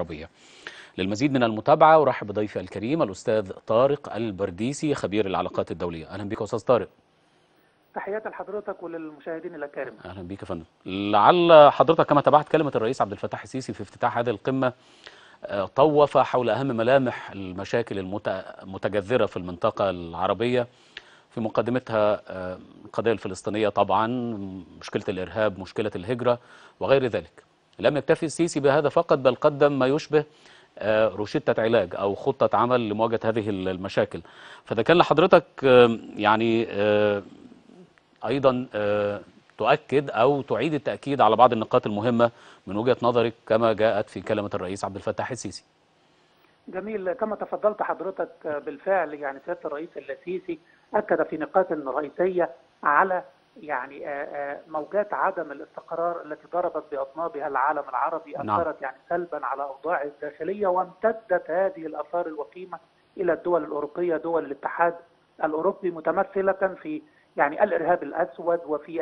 العربية. للمزيد من المتابعة أرحب بضيفي الكريم الأستاذ طارق البرديسي خبير العلاقات الدولية. أهلا بك أستاذ طارق. تحياتي لحضرتك وللمشاهدين الأكارم. أهلا بيك يا فندم. لعل حضرتك كما تابعت كلمة الرئيس عبد الفتاح السيسي في افتتاح هذه القمة آه، طوف حول أهم ملامح المشاكل المتجذره في المنطقة العربية في مقدمتها آه، القضية الفلسطينية طبعا مشكلة الإرهاب مشكلة الهجرة وغير ذلك. لم يكتفي السيسي بهذا فقط بل قدم ما يشبه آه، روشتة علاج أو خطة عمل لمواجهة هذه المشاكل. فإذا كان لحضرتك يعني أيضا تؤكد أو تعيد التأكيد على بعض النقاط المهمة من وجهة نظرك كما جاءت في كلمة الرئيس عبد الفتاح السيسي. جميل. كما تفضلت حضرتك بالفعل يعني سيادة الرئيس السيسي أكد في نقاط رئيسية على يعني موجات عدم الاستقرار التي ضربت بأطنابها العالم العربي نعم. يعني سلبا على أوضاعه الداخلية وامتدت هذه الآثار الوخيمة إلى الدول الأوروبية دول الاتحاد الأوروبي متمثلة في يعني الإرهاب الأسود وفي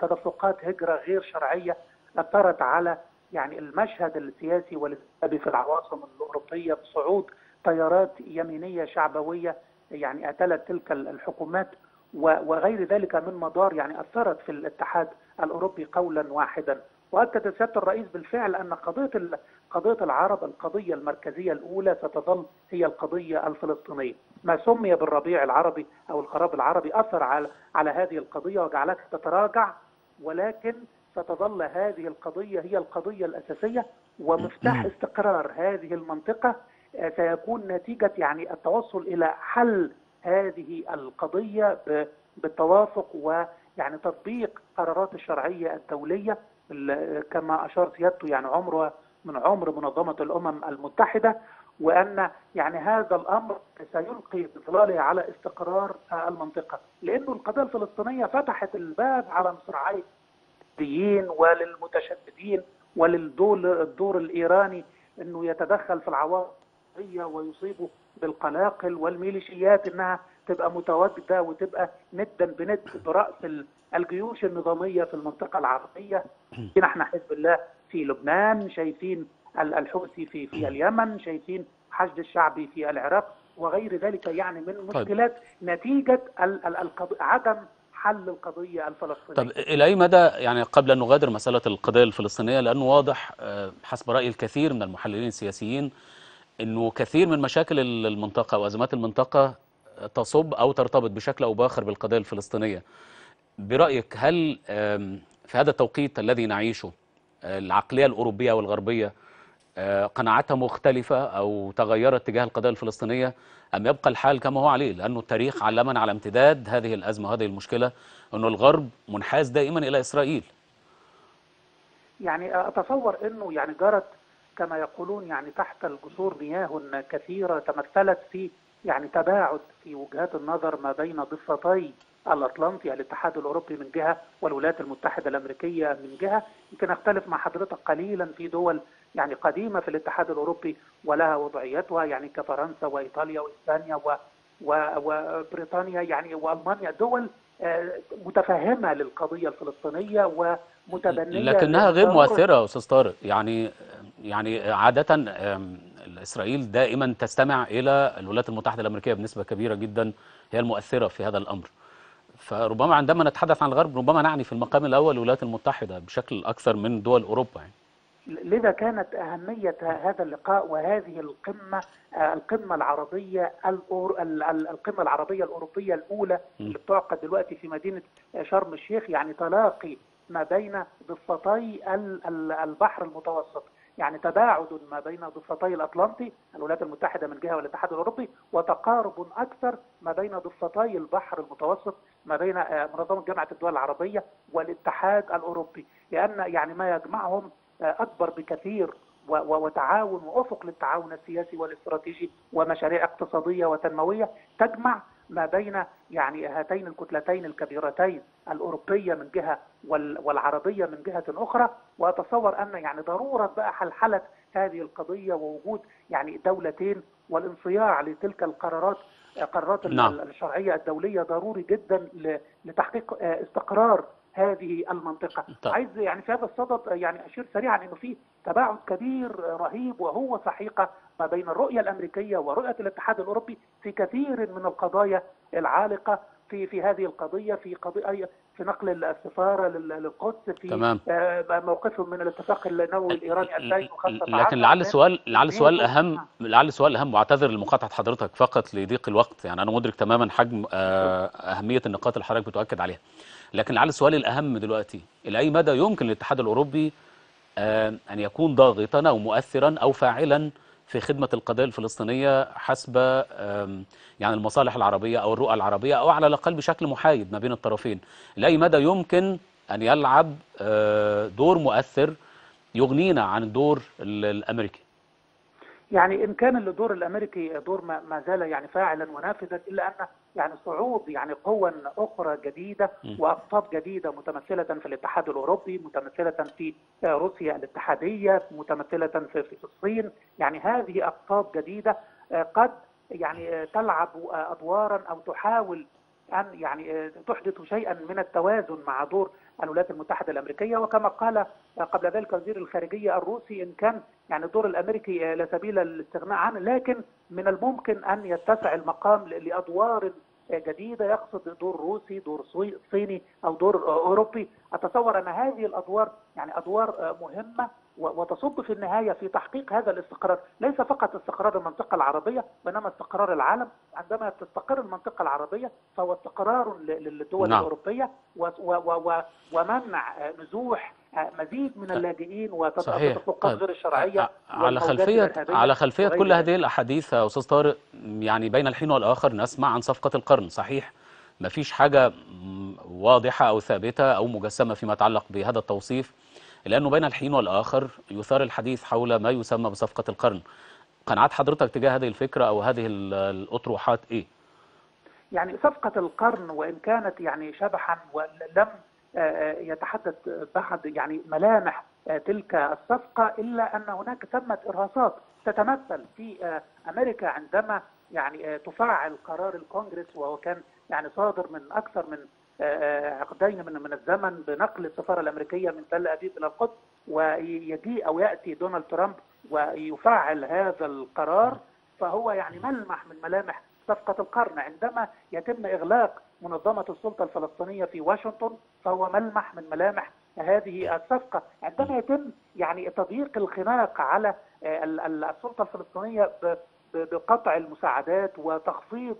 تدفقات هجرة غير شرعية أثرت على يعني المشهد السياسي والانتخابي في العواصم الأوروبية بصعود تيارات يمينية شعبوية يعني اتلت تلك الحكومات وغير ذلك من مدار يعني أثرت في الاتحاد الأوروبي قولا واحدا. واكد سيادة الرئيس بالفعل أن قضية قضية العرب القضية المركزية الأولى ستظل هي القضية الفلسطينية، ما سمي بالربيع العربي أو الخراب العربي أثر على على هذه القضية وجعلتها تتراجع ولكن ستظل هذه القضية هي القضية الأساسية ومفتاح استقرار هذه المنطقة سيكون نتيجة يعني التوصل إلى حل هذه القضية بالتوافق ويعني تطبيق قرارات الشرعية الدولية كما اشار سيادته يعني عمره من عمر منظمة الأمم المتحدة وأن يعني هذا الأمر سيلقي بظلاله على استقرار المنطقة. لأنه القضية الفلسطينية فتحت الباب على مصراعي الدين وللمتشددين وللدور الدور الإيراني إنه يتدخل في العواصم ويصيبه بالقلاقل والميليشيات إنها تبقى متواجدة وتبقى ندا بند برأس الجيوش النظامية في المنطقة العربية إحنا حزب الله في لبنان شايفين الحوثي في في اليمن شايفين حشد الشعبي في العراق وغير ذلك يعني من مشكلات طيب. نتيجه عدم حل القضية الفلسطينية. طب إلى أي مدى يعني قبل أن نغادر مسألة القضية الفلسطينية لأنه واضح حسب رأي الكثير من المحللين السياسيين إنه كثير من مشاكل المنطقة وأزمات المنطقة تصب أو ترتبط بشكل أو بآخر بالقضية الفلسطينية. برأيك هل في هذا التوقيت الذي نعيشه العقلية الأوروبية والغربية قناعاتها مختلفة أو تغيرت تجاه القضية الفلسطينية أم يبقى الحال كما هو عليه لأنه التاريخ علمنا على امتداد هذه الأزمة وهذه المشكلة إنه الغرب منحاز دائما إلى إسرائيل. يعني أتصور إنه يعني جرت كما يقولون يعني تحت الجسور مياه كثيرة تمثلت في يعني تباعد في وجهات النظر ما بين ضفتي الأطلنطي الاتحاد الأوروبي من جهة والولايات المتحدة الأمريكية من جهة. يمكن أختلف مع حضرتك قليلا في دول يعني قديمة في الاتحاد الأوروبي ولها وضعيتها يعني كفرنسا وإيطاليا وإسبانيا و وبريطانيا يعني وألمانيا دول متفهمة للقضية الفلسطينية ومتبنية لكنها غير مؤثره أستاذ طارق. يعني يعني عادة إسرائيل دائما تستمع إلى الولايات المتحدة الأمريكية بنسبة كبيرة جدا هي المؤثرة في هذا الأمر. فربما عندما نتحدث عن الغرب ربما نعني في المقام الأول الولايات المتحدة بشكل أكثر من دول أوروبا يعني. لذا كانت أهمية هذا اللقاء وهذه القمة القمة العربية القمة العربية الأوروبية الأولى اللي بتعقد دلوقتي في مدينة شرم الشيخ يعني تلاقي ما بين ضفتي البحر المتوسط. يعني تباعد ما بين ضفتي الأطلنطي الولايات المتحدة من جهة والاتحاد الأوروبي وتقارب أكثر ما بين ضفتي البحر المتوسط ما بين منظمة جامعة الدول العربية والاتحاد الأوروبي. لأن يعني ما يجمعهم أكبر بكثير وتعاون وأفق للتعاون السياسي والاستراتيجي ومشاريع اقتصادية وتنموية تجمع ما بين يعني هاتين الكتلتين الكبيرتين الأوروبية من جهة والعربية من جهة أخرى وأتصور أن يعني ضرورة بقى حلحله هذه القضية ووجود يعني دولتين والانصياع لتلك القرارات قرارات نعم. الشرعية الدولية ضروري جدا لتحقيق استقرار هذه المنطقة طيب. عايز يعني في هذا الصدد يعني أشير سريعا أنه في تباعد كبير رهيب وهو صحيقه ما بين الرؤية الأمريكية ورؤية الاتحاد الأوروبي في كثير من القضايا العالقة في في هذه القضية في قضيه في نقل السفارة للقدس في تمام. موقفهم من الاتفاق النووي الإيراني 2005 لكن لعل السؤال لعل السؤال الاهم لعل السؤال الاهم واعتذر لمقاطعة حضرتك فقط لضيق الوقت. يعني أنا مدرك تماما حجم أهمية النقاط اللي حضرتك بتؤكد عليها. لكن لعل السؤال الأهم دلوقتي إلى أي مدى يمكن للاتحاد الأوروبي أن يكون ضاغطا أو مؤثرا أو فاعلا في خدمة القضية الفلسطينية حسب يعني المصالح العربية أو الرؤى العربية أو على الأقل بشكل محايد ما بين الطرفين. لأي مدى يمكن أن يلعب دور مؤثر يغنينا عن الدور الأمريكي؟ يعني إن كان الدور الأمريكي دور ما زال يعني فاعلا ونافذا إلا أن يعني صعود يعني قوى أخرى جديدة وأقطاب جديدة متمثلة في الاتحاد الأوروبي متمثلة في روسيا الاتحادية متمثلة في, في الصين. يعني هذه أقطاب جديدة قد يعني تلعب أدوارا أو تحاول أن يعني تحدث شيئا من التوازن مع دور الولايات المتحدة الأمريكية. وكما قال قبل ذلك وزير الخارجية الروسي إن كان يعني الدور الأمريكي لا سبيل للاستغناء عنه لكن من الممكن أن يتسع المقام لأدوار جديدة يقصد دور روسي دور صيني أو دور أوروبي. أتصور أن هذه الأدوار يعني أدوار مهمة وتصب في النهاية في تحقيق هذا الاستقرار. ليس فقط استقرار المنطقة العربية وإنما استقرار العالم. عندما تستقر المنطقة العربية فهو استقرار للدول نعم. الأوروبية. ومنع نزوح مزيد من اللاجئين والتطبيقات غير الشرعية على خلفيه على خلفية كل هذه الأحاديث يا أستاذ طارق يعني بين الحين والآخر نسمع عن صفقة القرن صحيح؟ ما فيش حاجة واضحة أو ثابتة أو مجسمة فيما يتعلق بهذا التوصيف لأنه بين الحين والآخر يثار الحديث حول ما يسمى بصفقة القرن. قناعات حضرتك تجاه هذه الفكرة أو هذه الأطروحات إيه؟ يعني صفقة القرن وإن كانت يعني شبحا ولم يتحدث بعد يعني ملامح تلك الصفقة إلا أن هناك ثمة إرهاصات تتمثل في أمريكا عندما يعني تفعل قرار الكونغرس وهو كان يعني صادر من أكثر من عقدين من من الزمن بنقل السفارة الأمريكية من تل أبيب إلى القدس ويجيء أو يأتي دونالد ترامب ويفعل هذا القرار فهو يعني ملمح من ملامح صفقة القرن. عندما يتم إغلاق منظمة السلطة الفلسطينية في واشنطن فهو ملمح من ملامح هذه الصفقة. عندما يتم يعني تضييق الخناق على السلطة الفلسطينية بقطع المساعدات وتخفيض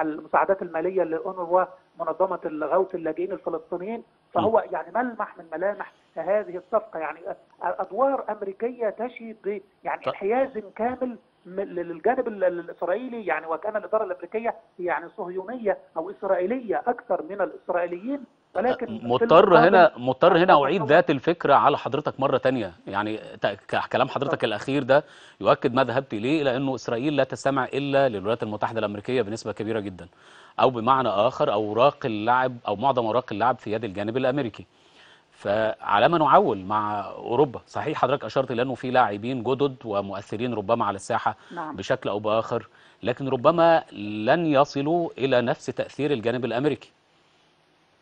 المساعدات المالية لأونروا منظمة الغوث اللاجئين الفلسطينيين فهو يعني ملمح من ملامح هذه الصفقة. يعني أدوار أمريكية تشي ب يعني انحياز كامل للجانب الإسرائيلي يعني وكان الإدارة الأمريكية يعني صهيونية أو إسرائيلية أكثر من الإسرائيليين ولكن مضطر هنا مضطر هنا أعيد ذات الفكرة على حضرتك مرة تانية. يعني كلام حضرتك الأخير ده يؤكد ما ذهبت إليه لأنه إسرائيل لا تستمع إلا للولايات المتحدة الأمريكية بنسبة كبيرة جدا أو بمعنى آخر أوراق اللعب أو معظم أوراق اللعب في يد الجانب الأمريكي. فعلى ما نعول مع أوروبا. صحيح حضرتك أشرت لأنه في لاعبين جدد ومؤثرين ربما على الساحة نعم. بشكل أو بآخر لكن ربما لن يصلوا إلى نفس تأثير الجانب الأمريكي.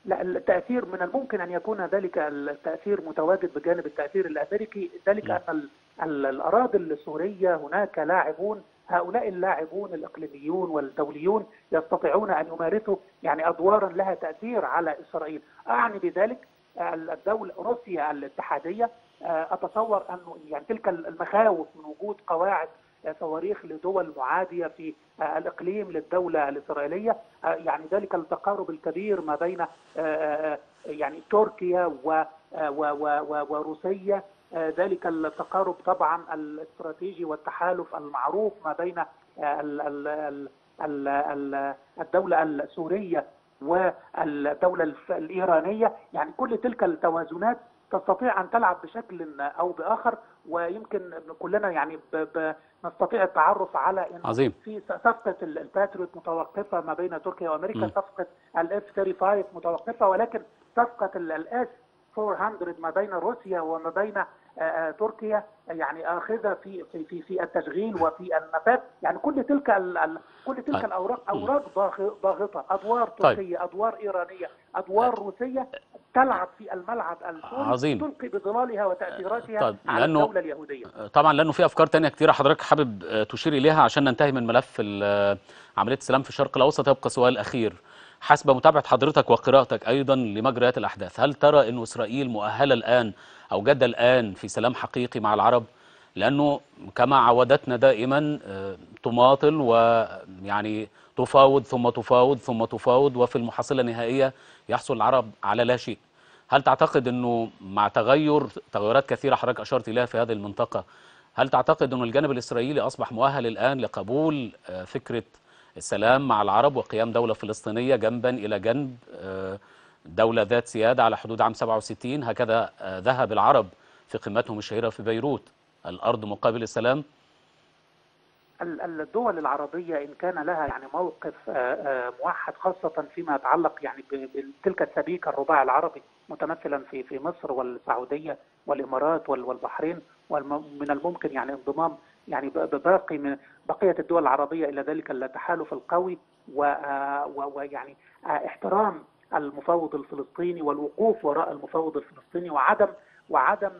لا التأثير من الممكن أن يكون ذلك التأثير متواجد بجانب التأثير الأمريكي. ذلك أن الأراضي السورية هناك لاعبون هؤلاء اللاعبون الإقليميون والدوليون يستطيعون أن يمارسوا يعني أدوارا لها تأثير على إسرائيل. أعني بذلك الدولة روسيا الاتحادية أتصور أنه يعني تلك المخاوف من وجود قواعد صواريخ لدول معادية في الإقليم للدولة الإسرائيلية. يعني ذلك التقارب الكبير ما بين يعني تركيا وروسيا. ذلك التقارب طبعا الاستراتيجي والتحالف المعروف ما بين الدولة السورية والدولة الإيرانية يعني كل تلك التوازنات تستطيع أن تلعب بشكل أو بآخر ويمكن كلنا يعني نستطيع التعرف على أن عظيم. في صفقة الباتريوت متوقفة ما بين تركيا وأمريكا م. صفقة ال F 35 متوقفة ولكن صفقة ال S 400 ما بين روسيا وما بين تركيا يعني آخذة في في في في التشغيل وفي النفاذ. يعني كل تلك ال كل تلك الأوراق أوراق ضاغطة. أدوار تركية أدوار إيرانية أدوار روسية تلعب في الملعب الكل عظيم. تلقي بظلالها وتأثيراتها طيب، على لأنه- الدولة اليهودية. طبعا لأنه في أفكار تانية كتيرة حضرتك حابب تشير إليها عشان ننتهي من ملف عملية السلام في الشرق الأوسط. يبقى سؤال أخير. حسب متابعة حضرتك وقراءتك أيضا لمجريات الأحداث هل ترى انه إسرائيل مؤهلة الآن أو جاده الآن في سلام حقيقي مع العرب؟ لأنه كما عودتنا دائما آه، تماطل ويعني تفاوض ثم تفاوض ثم تفاوض وفي المحصله النهائية يحصل العرب على لا شيء. هل تعتقد إنه مع تغير تغيرات كثيرة حضرتك أشرت إليها في هذه المنطقة هل تعتقد أن الجانب الإسرائيلي أصبح مؤهل الآن لقبول آه، فكرة السلام مع العرب وقيام دولة فلسطينية جنبا إلى جنب آه، دولة ذات سيادة على حدود عام 67 هكذا آه، ذهب العرب في قمتهم الشهيرة في بيروت. الأرض مقابل السلام ال- ال- الدول العربية إن كان لها يعني موقف آه، آه، موحد خاصة فيما يتعلق يعني بتلك السبيكة الرباع العربي متمثلا في في مصر والسعودية والإمارات وال- والبحرين ومن الممكن يعني انضمام يعني بباقي من بقية الدول العربية إلى ذلك التحالف القوي ويعني آه، احترام المفاوض الفلسطيني والوقوف وراء المفاوض الفلسطيني وعدم وعدم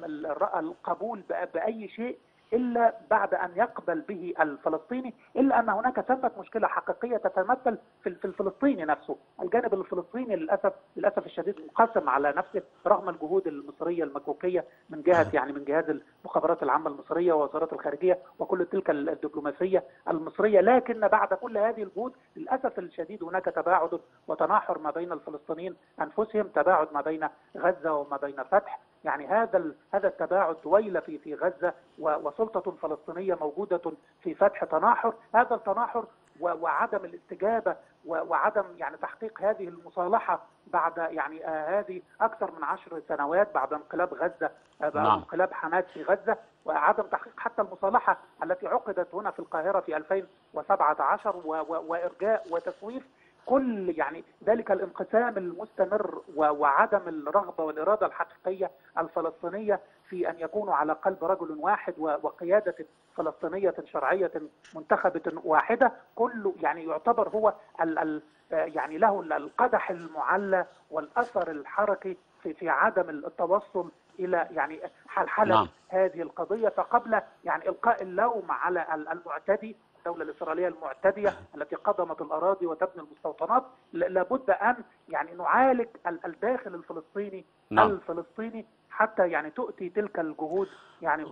القبول بأي شيء إلا بعد أن يقبل به الفلسطيني إلا أن هناك ثمه مشكلة حقيقية تتمثل في الفلسطيني نفسه، الجانب الفلسطيني للاسف للأسف الشديد منقسم على نفسه رغم الجهود المصرية المكوكيه من جهة يعني من جهاز المخابرات العامة المصرية ووزاره الخارجية وكل تلك الدبلوماسية المصرية، لكن بعد كل هذه الجهود للأسف الشديد هناك تباعد وتناحر ما بين الفلسطينيين أنفسهم، تباعد ما بين غزة وما بين فتح، يعني هذا هذا التباعد دويله في في غزة وسلطة فلسطينية موجودة في فتح تناحر، هذا التناحر وعدم الاستجابة وعدم يعني تحقيق هذه المصالحة بعد يعني آه هذه أكثر من عشر سنوات بعد انقلاب غزة آه بعد نعم. انقلاب حماس في غزة وعدم تحقيق حتى المصالحة التي عقدت هنا في القاهرة في 2017 و- و- وإرجاء وتسويف كل يعني ذلك الانقسام المستمر وعدم الرغبة والإرادة الحقيقية الفلسطينية في أن يكونوا على قلب رجل واحد وقيادة فلسطينية شرعية منتخبة واحدة كله يعني يعتبر هو ال ال يعني له القدح المعلى والأثر الحركي في في عدم التوصل إلى يعني حلحله نعم. هذه القضية فقبل يعني إلقاء اللوم على ال- المعتدي الدولة الإسرائيلية المعتدية التي قدمت الأراضي وتبني المستوطنات لابد أن يعني نعالج ال- الداخل الفلسطيني نعم. الفلسطيني حتى يعني تؤتي تلك الجهود يعني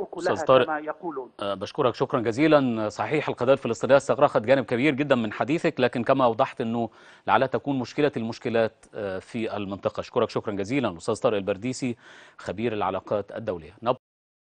طارق. كما يقولون آه، بشكرك شكرا جزيلا صحيح القضية الفلسطينية استغرقت جانب كبير جدا من حديثك لكن كما أوضحت أنه لعلها تكون مشكلة المشكلات آه، في المنطقة أشكرك شكرا جزيلا أستاذ طارق البرديسي خبير العلاقات الدولية